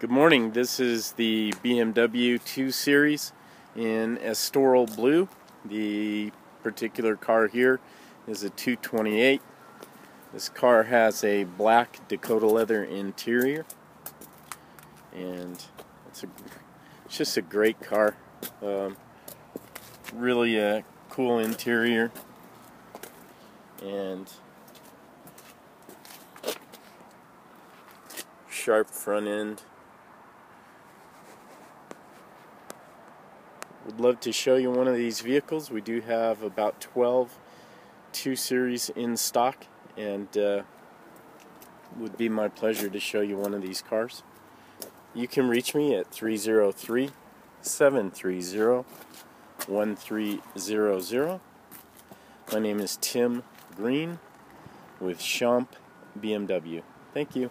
Good morning. This is the BMW 2 Series in Estoril Blue. The particular car here is a 228. This car has a black Dakota leather interior and it's, a, it's just a great car. Um, really a cool interior and sharp front end. Would love to show you one of these vehicles. We do have about 12 2 Series in stock and uh, would be my pleasure to show you one of these cars. You can reach me at 303 730 1300. My name is Tim Green with Schomp BMW. Thank you.